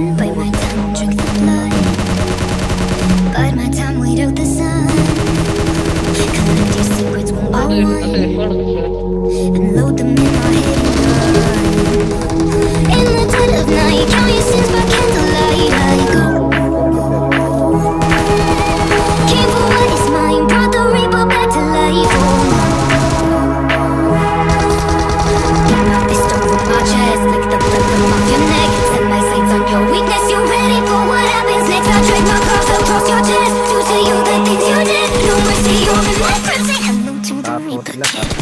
Bite my tongue, drink the blood. Bide my time, wait out the sun. Collect your secrets one by one. And load them in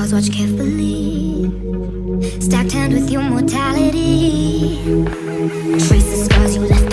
Watch carefully. Stacked hand with your mortality. Trace the scars you left